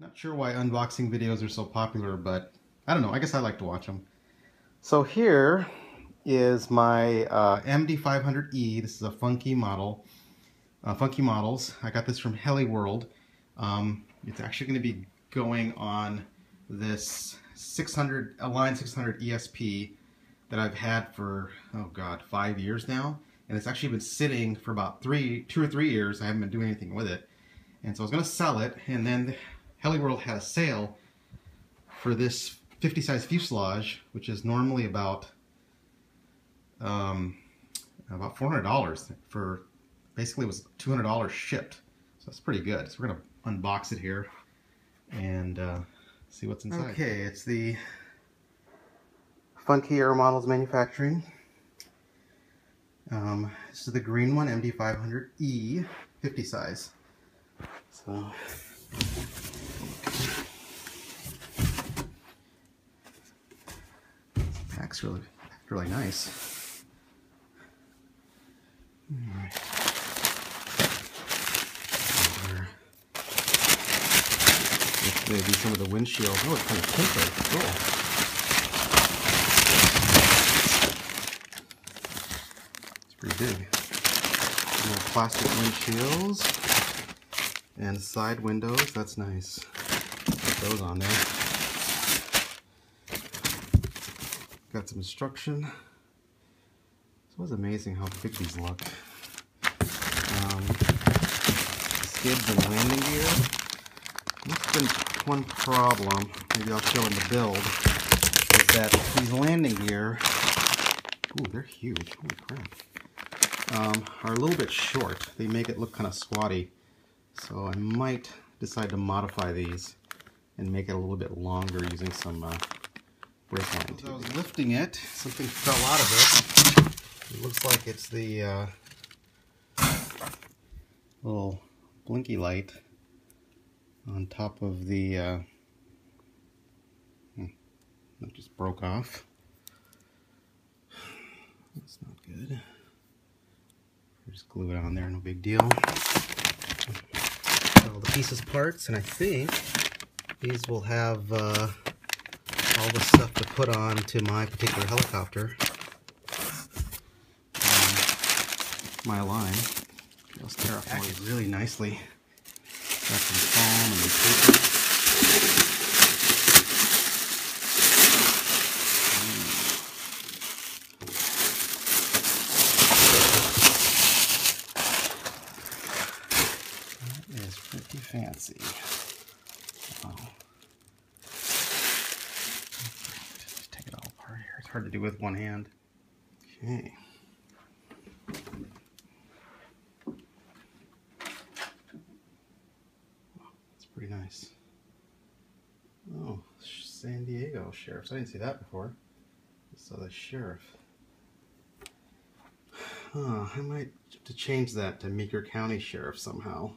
Not sure why unboxing videos are so popular, but I don't know. I guess I like to watch them. So here is my uh, MD500E. This is a Funkey model. Uh, Funkey models. I got this from Heli World. Um, it's actually going to be going on this 600 Align 600 ESP that I've had for oh god five years now, and it's actually been sitting for about three, two or three years. I haven't been doing anything with it, and so I was going to sell it, and then Heli World had a sale for this 50 size fuselage, which is normally about um, about $400 for basically was $200 shipped. So that's pretty good. So we're gonna unbox it here and uh, see what's inside. Okay, it's the Funkey Air Models Manufacturing. Um, this is the green one, MD500E, 50 size. So pack's really, really nice. Maybe some of the windshield. Oh, it's kind of tinted. Cool. It's pretty big. Little plastic windshields and side windows. That's nice. Put those on there. Got some instruction. It's was amazing how big these look. Um, skids and landing gear. That's been one problem, maybe I'll show in the build, is that these landing gear, ooh, they're huge, holy crap, um, are a little bit short. They make it look kind of squatty. So I might decide to modify these and make it a little bit longer using some uh, brake line. As I was lifting it, something fell out of it. It looks like it's the uh, little blinky light on top of the uh, hmm, that just broke off. That's not good. Just glue it on there, no big deal. All the pieces parts, and I think these will have uh, all the stuff to put on to my particular helicopter. Um, my line. Just terraformed really nicely. Got some foam and paper. That is pretty fancy. Wow. Just take it all apart here. It's hard to do with one hand. Okay. That's pretty nice. Oh, San Diego Sheriff's. I didn't see that before. I saw the sheriff. Huh, I might have to change that to Meeker County Sheriff somehow.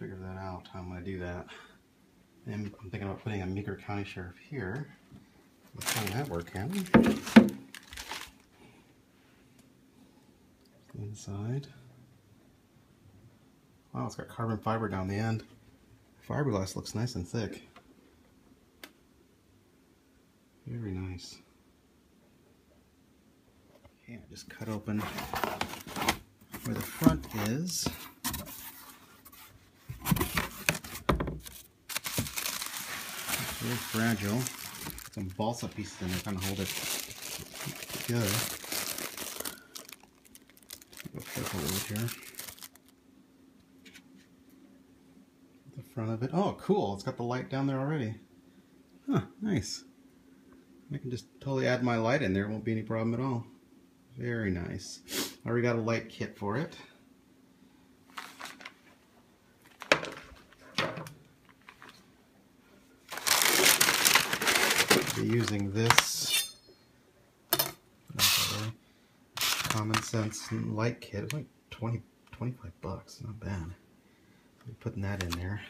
Figure that out, how I'm going to do that. And I'm thinking about putting a Meeker County Sheriff here. Let's find that work, can we? Inside. Wow, it's got carbon fiber down the end. Fiberglass looks nice and thick. Very nice. Okay, I just cut open where the front is. It's very fragile. Some balsa pieces in there kind of hold it together. Go careful here. The front of it. Oh, cool. It's got the light down there already. Huh, nice. I can just totally add my light in there. It won't be any problem at all. Very nice. I already got a light kit for it. Be using this common sense light kit. It's like 20, 25 bucks. Not bad. Be putting that in there.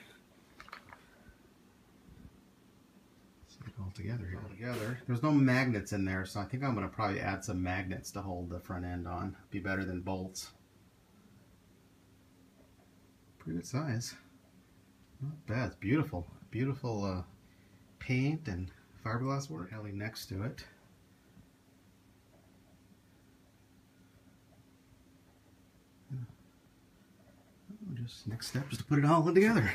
all together here. All together. There's no magnets in there, so I think I'm going to probably add some magnets to hold the front end on. Be better than bolts. Pretty good size. Not bad. It's beautiful. Beautiful uh, paint and fiberglass work. Alley next to it. Oh, just next step is to put it all in together.